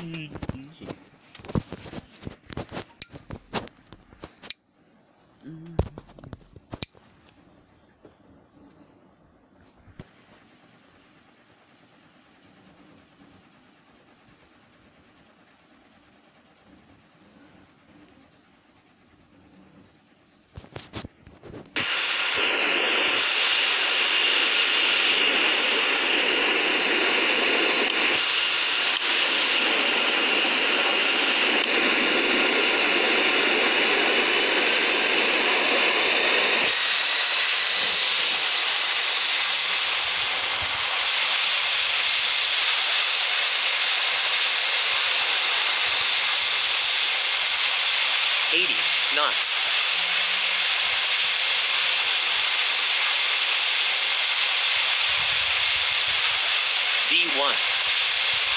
Mm. Knots. V1.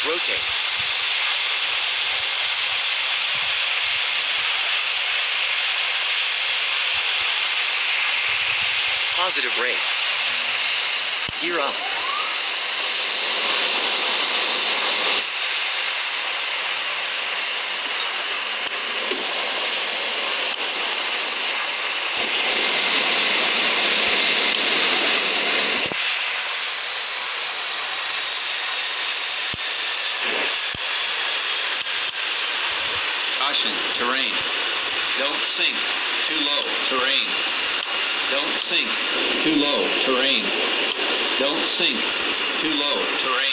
Rotate. Positive rate. Gear up. Caution, terrain. Don't sink. Too low, terrain. Don't sink. Too low, terrain. Don't sink. Too low, terrain.